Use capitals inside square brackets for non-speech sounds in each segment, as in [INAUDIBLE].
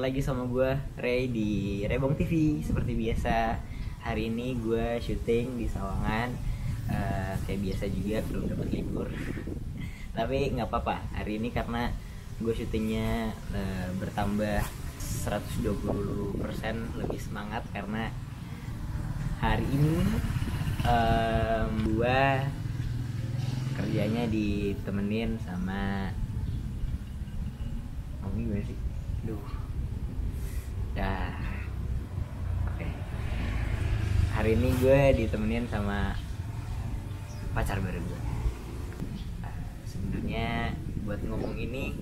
Baik lagi sama gue Ray di Rebong TV Seperti biasa, hari ini gue syuting di Sawangan Eh, Kayak biasa juga, belum dapat libur [LAUGHS] Tapi nggak apa-apa, hari ini karena gue syutingnya eh, bertambah 120% lebih semangat Karena hari ini em, gue kerjanya ditemenin sama ngomong gimana sih? Duh. Dah. Oke. Hari ini gue ditemenin sama pacar baru gue. Nah, sebenarnya buat ngomong ini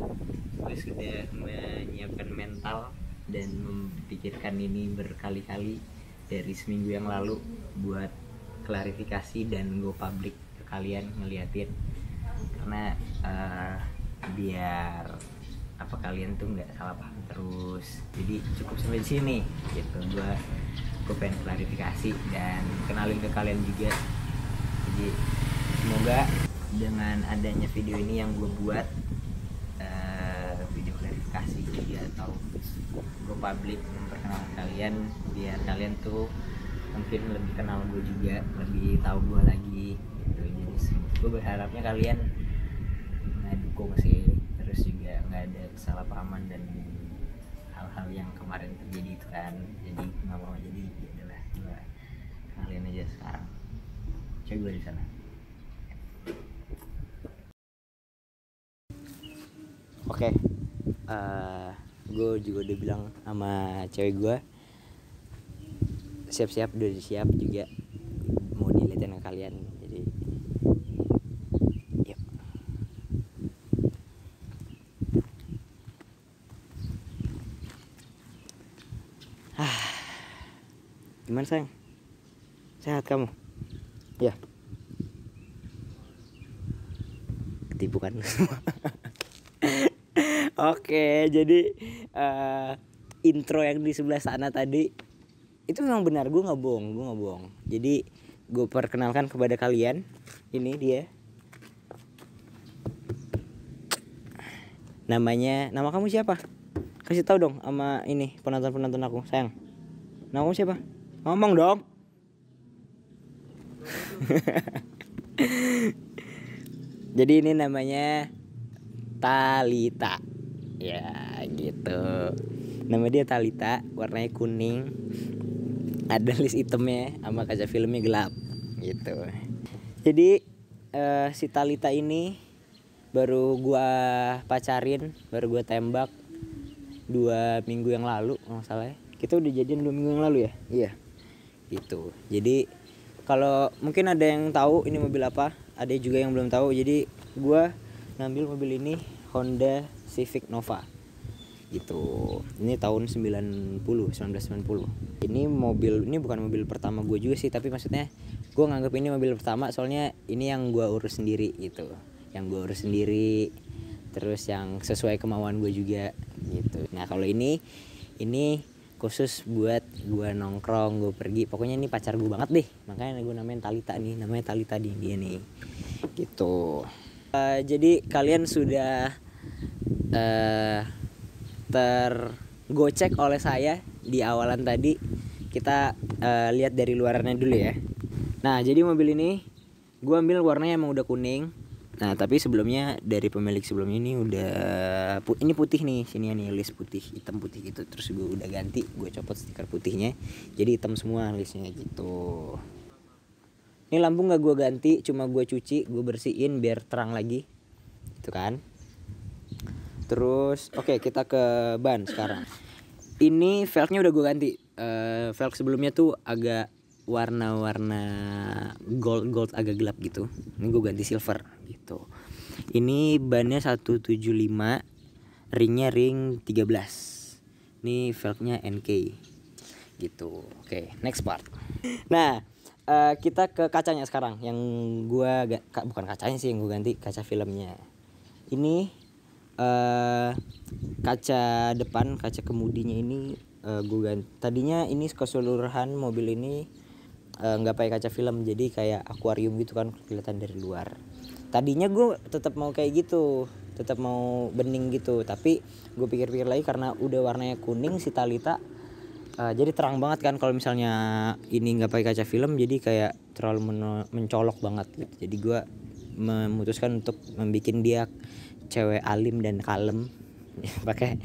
gue sudah menyiapkan mental dan memikirkan ini berkali-kali dari seminggu yang lalu buat klarifikasi dan gue publik ke kalian ngeliatin karena eh, biar apa kalian tuh nggak salah paham terus jadi cukup sampai sini gitu gue gue pengen klarifikasi dan kenalin ke kalian juga. Jadi semoga dengan adanya video ini yang gue buat eh, video klarifikasi atau gue publik memperkenalkan kalian biar kalian tuh mungkin lebih kenal gue juga lebih tahu gue lagi gitu. Jadi gue berharapnya kalian ngedukung sih. Terus juga nggak ada kesalahpahaman dan yang kemarin terjadi itu kan. Jadi nggak mau jadi ya udahlah gue kenalin aja sekarang. Cewek gue di sana. Oke. Eh gue juga udah bilang sama cewek gue siap-siap udah siap juga mau dilihatin kalian Gimana sayang? Sehat kamu? Ya. Ketipu kan? [LAUGHS] Oke, jadi eh, intro yang di sebelah sana tadi itu memang benar gue nggak bohong, gue nggak bohong. Jadi gue perkenalkan kepada kalian, ini dia. Namanya, nama kamu siapa? Kasih tahu dong sama ini penonton-penonton aku, sayang. Nama kamu siapa? Ngomong dong. Jadi ini namanya Talita. Ya, gitu. Nama dia Talita, warnanya kuning. Ada list hitamnya sama kaca filmnya gelap gitu. Jadi eh, si Talita ini baru gua pacarin, baru gua tembak dua minggu yang lalu nggak salah ya kita udah jadian dua minggu yang lalu ya iya gitu. Jadi kalau mungkin ada yang tahu ini mobil apa ada juga yang belum tahu. Jadi gua ngambil mobil ini Honda Civic Nova. Gitu. Ini tahun 90 1990 ini mobil ini bukan mobil pertama gue juga sih tapi maksudnya gue nganggap ini mobil pertama soalnya ini yang gue urus sendiri gitu. Yang gue urus sendiri terus yang sesuai kemauan gue juga gitu. Nah kalau ini ini khusus buat gue nongkrong gue pergi. Pokoknya ini pacar gue banget deh. Makanya gue namain Talita nih namanya Talita di dia nih. Gitu. Eh, jadi kalian sudah eh tergocek oleh saya di awalan tadi. Kita eh, lihat dari luarannya dulu ya. Nah jadi mobil ini gue ambil warnanya emang udah kuning Nah tapi sebelumnya dari pemilik sebelumnya ini udah ini putih nih sini nih list putih hitam putih gitu terus gue udah ganti gue copot stiker putihnya jadi hitam semua listnya gitu. Ini lampu nggak gue ganti cuma gue cuci gue bersihin biar terang lagi itu kan. Terus oke kita ke ban sekarang. Ini velgnya udah gue ganti. Eh velg sebelumnya tuh agak warna-warna gold gold agak gelap gitu. Ini gue ganti silver gitu. Ini bannya 175, ringnya ring 13. Ini velgnya NK gitu. Oke, next part. Nah, eh, kita ke kacanya sekarang. Yang gua ga- ka- bukan kacanya sih yang gue ganti, kaca filmnya. Ini eh kaca depan, kaca kemudinya ini eh, gue ganti. Tadinya ini keseluruhan mobil ini eh, nggak pakai kaca film jadi kayak akuarium gitu kan kelihatan dari luar. Tadinya gue tetap mau kayak gitu tetap mau bening gitu tapi gue pikir-pikir lagi karena udah warnanya kuning si Talita uh, jadi terang banget kan kalau misalnya ini nggak pakai kaca film jadi kayak terlalu mencolok banget gitu. Jadi gue memutuskan untuk membuat dia cewek alim dan kalem [LAUGHS] pakai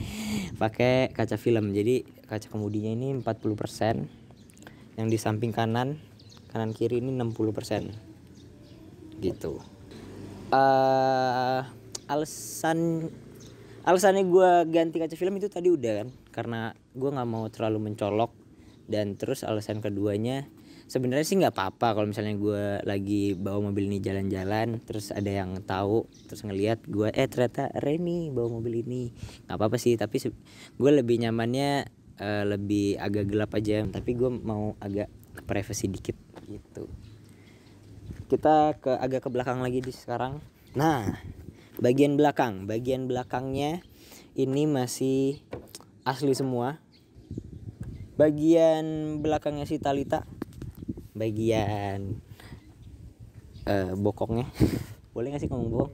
pakai kaca film. Jadi kaca kemudinya ini 40% yang di samping kanan kanan kiri ini 60% gitu. Uh, alasan alasannya gue ganti kaca film itu tadi udah kan karena gue nggak mau terlalu mencolok. Dan terus alasan keduanya sebenarnya sih nggak apa-apa kalau misalnya gue lagi bawa mobil ini jalan-jalan terus ada yang tahu terus ngelihat gue eh ternyata Reni bawa mobil ini. Nggak apa-apa sih tapi gue lebih nyamannya uh, lebih agak gelap aja. Tapi gue mau agak privacy dikit gitu. Kita ke agak ke belakang lagi di sekarang. Nah bagian belakang. Bagian belakangnya ini masih asli semua. Bagian belakangnya si Talita. Bagian uh, bokongnya. [LAUGHS] Boleh gak sih ngomong [LAUGHS]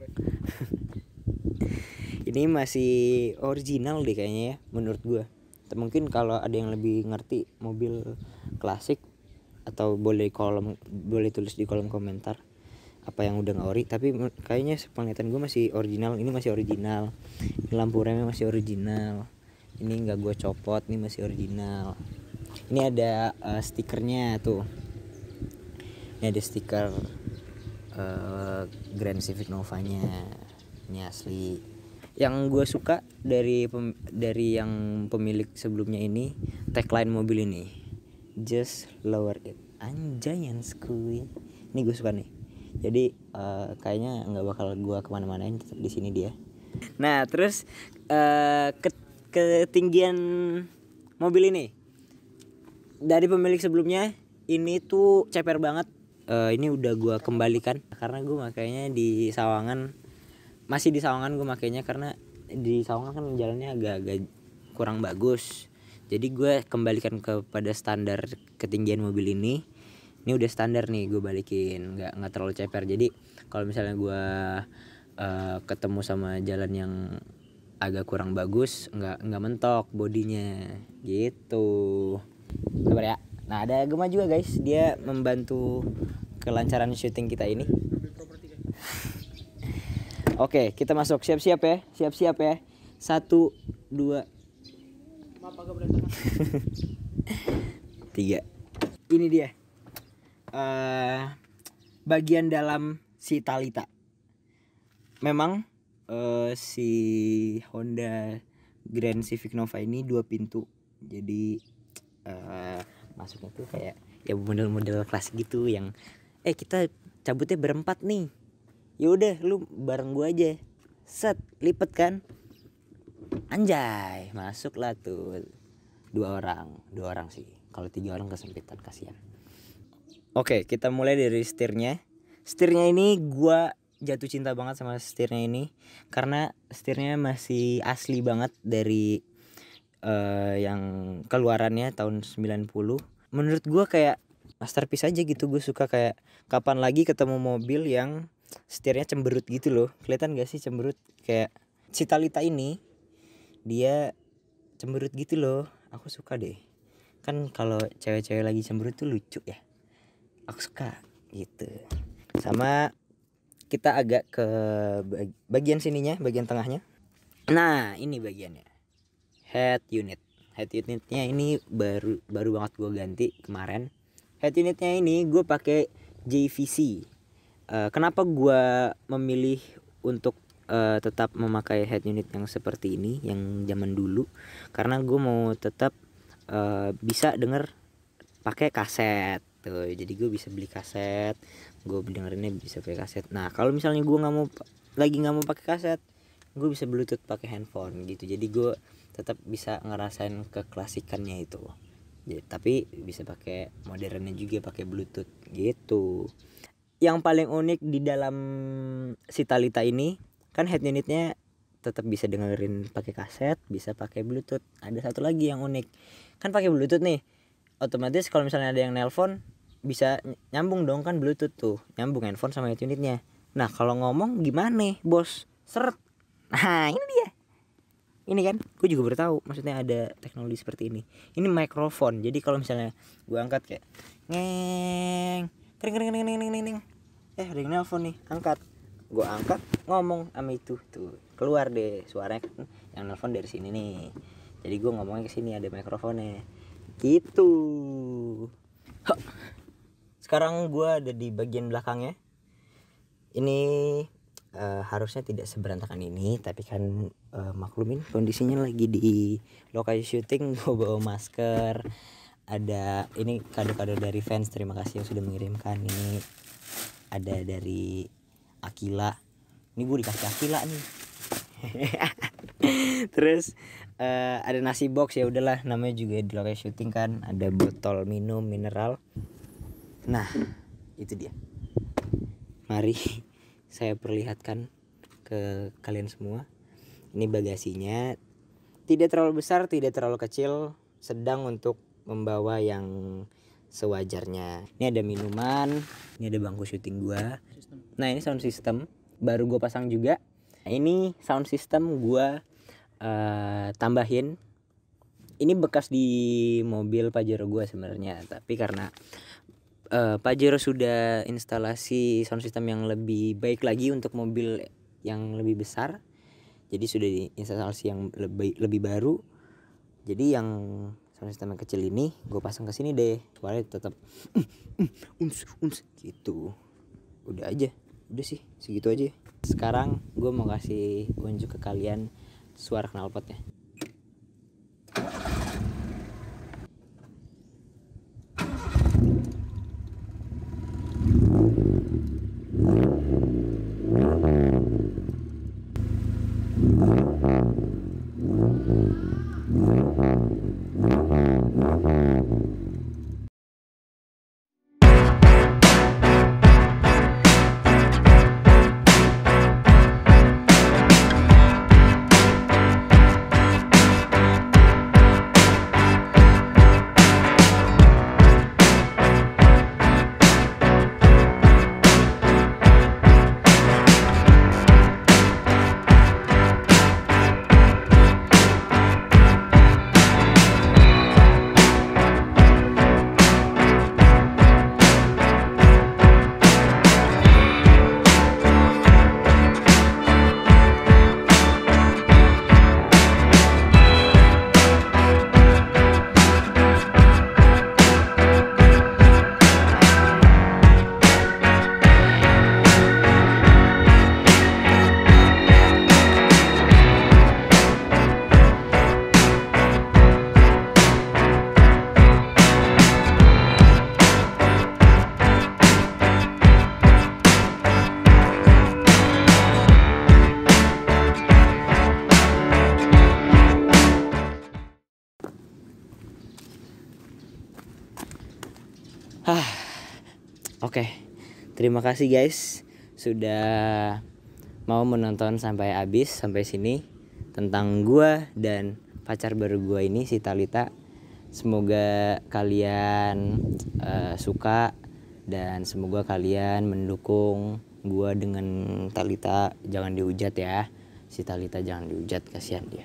ini masih original deh kayaknya ya menurut gue mungkin kalau ada yang lebih ngerti mobil klasik atau boleh kolom boleh tulis di kolom komentar apa yang udah nggak ori tapi kayaknya penglihatan gue masih original. Ini masih original. Ini lampu remnya masih original. Ini nggak gue copot ini masih original. Ini ada uh, stikernya tuh. Ini ada stiker uh, Grand Civic Nova nya ini asli yang gue suka dari pem, dari yang pemilik sebelumnya ini tagline mobil ini. Just lower it. Anjay yang skui ini gue suka nih. Jadi uh, kayaknya nggak bakal gue ke mana-mana tetap di sini dia. Nah terus uh, ke ketinggian mobil ini. Dari pemilik sebelumnya ini tuh ceper banget. Uh, ini udah gue kembalikan. Karena gue makanya di Sawangan masih di Sawangan gue makainya karena di Sawangan kan jalannya agak-agak kurang bagus. Jadi gue kembalikan kepada standar ketinggian mobil ini. Ini udah standar nih gue balikin nggak nggak terlalu ceper. Jadi kalau misalnya gue uh, ketemu sama jalan yang agak kurang bagus nggak nggak mentok bodinya. Gitu. Sabar ya. Nah ada Gema juga guys. Dia membantu kelancaran syuting kita ini Oke, kita masuk. Siap-siap ya. Siap-siap ya. Satu, dua. Tiga. Ini dia. Uh, bagian dalam si Talita. Memang uh, si Honda Grand Civic Nova ini dua pintu. Jadi uh, masuknya tuh kayak ya model-model kelas gitu yang eh kita cabutnya berempat nih yaudah lu bareng gua aja. Set lipet kan? Anjay masuk lah tuh. Dua orang dua orang sih. Kalau tiga orang kesempitan kasihan. Oke kita mulai dari setirnya. Setirnya ini gua jatuh cinta banget sama setirnya ini karena setirnya masih asli banget dari uh, yang keluarannya tahun 90 menurut gua kayak masterpiece aja gitu. Gue suka kayak kapan lagi ketemu mobil yang setirnya cemberut gitu loh. Kelihatan gak sih cemberut? Kayak si Talita ini dia cemberut gitu loh. Aku suka deh. Kan kalau cewek-cewek lagi cemberut tuh lucu ya. Aku suka gitu. Sama kita agak ke bagian sininya bagian tengahnya. Nah ini bagiannya. Head unit. Head unitnya ini baru baru banget gue ganti kemarin. Head unitnya ini gue pakai JVC uh, kenapa gue memilih untuk uh, tetap memakai head unit yang seperti ini yang zaman dulu? Karena gue mau tetap uh, bisa denger pakai kaset tuh. Jadi gue bisa beli kaset gue dengerinnya bisa pakai kaset. Nah kalau misalnya gue nggak mau lagi nggak mau pakai kaset gue bisa bluetooth pakai handphone gitu. Jadi gue tetap bisa ngerasain keklasikannya itu. Ya, tapi bisa pakai modernnya juga pakai bluetooth gitu yang paling unik di dalam si Talita ini kan head unitnya tetap bisa dengerin pakai kaset, bisa pakai bluetooth. Ada satu lagi yang unik. Kan pakai bluetooth nih. Otomatis kalau misalnya ada yang nelpon bisa nyambung dong kan bluetooth tuh. Nyambung handphone sama head unitnya. Nah, kalau ngomong gimana, Bos? Seret. nah ini dia ini kan gue juga baru tahu maksudnya ada teknologi seperti ini ini mikrofon jadi kalau misalnya gue angkat kayak ngeng kering kering kering kering kering eh ada yang nelfon nih. Angkat. Gue angkat ngomong sama itu. Tuh keluar deh suaranya kan. Yang nelfon dari sini nih. Jadi gue ngomongnya ke sini ada mikrofonnya. Gitu. Hah. sekarang gue ada di bagian belakangnya. Ini eh, harusnya tidak seberantakan ini tapi kan eh, maklumin kondisinya lagi di lokasi syuting [LAUGHS] gue bawa masker ada ini kado-kado dari fans terima kasih yang sudah mengirimkan. Ini ada dari Akila. Ini gue dikasih Akila nih. [LAUGHS] Terus eh, ada nasi box ya udahlah namanya juga di lokasi syuting kan. Ada botol minum mineral. Nah itu dia. Mari [LAUGHS] saya perlihatkan ke kalian semua. Ini bagasinya. Tidak terlalu besar tidak terlalu kecil sedang untuk membawa yang sewajarnya. Ini ada minuman ini ada bangku syuting gua. Nah ini sound system baru gua pasang juga. Nah, ini sound system gua eh, tambahin. Ini bekas di mobil Pajero gua sebenarnya tapi karena eh, Pajero sudah instalasi sound system yang lebih baik lagi untuk mobil yang lebih besar jadi sudah diinstalasi yang lebih lebih baru. Jadi yang sound system kecil ini gue pasang ke sini deh. Suaranya tetap [CLEARS THROAT] uns uns. Gitu. Udah aja. Udah sih segitu aja. Sekarang gue mau kasih unjuk ke kalian suara knalpotnya Oke. Terima kasih guys sudah mau menonton sampai habis sampai sini tentang gua dan pacar baru gua ini si Talita. Semoga kalian eh, suka dan semoga kalian mendukung gua dengan Talita. Jangan dihujat ya. Si Talita jangan dihujat kasihan dia.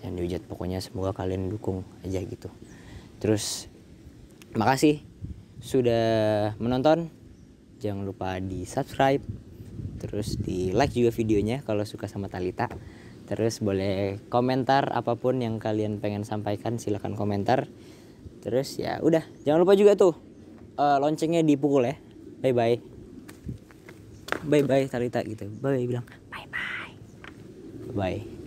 Jangan dihujat pokoknya semoga kalian dukung aja gitu. Terus makasih sudah menonton? Jangan lupa di subscribe terus di like juga videonya kalau suka sama Talita. Terus boleh komentar apa pun yang kalian pengen sampaikan silahkan komentar. Terus ya udah jangan lupa juga tuh eh, loncengnya dipukul ya. Bye bye bye bye Talita gitu. Bye bilang. Bye bye bye